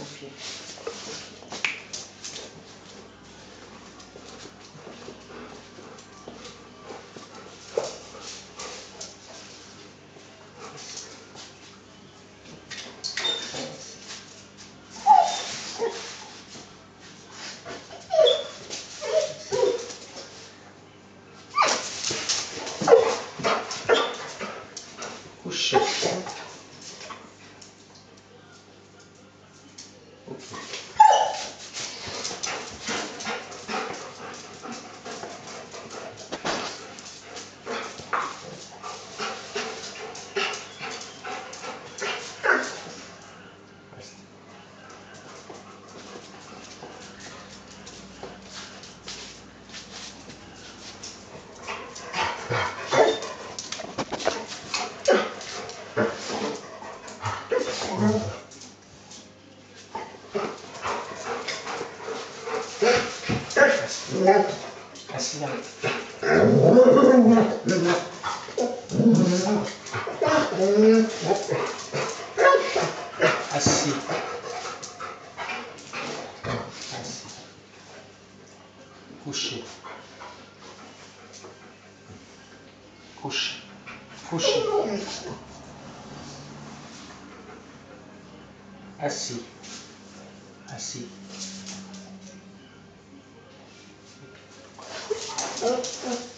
Ok. Couché. Thank you. Assis. Couché. Couché. Couché. Assis. Assis. uh, uh.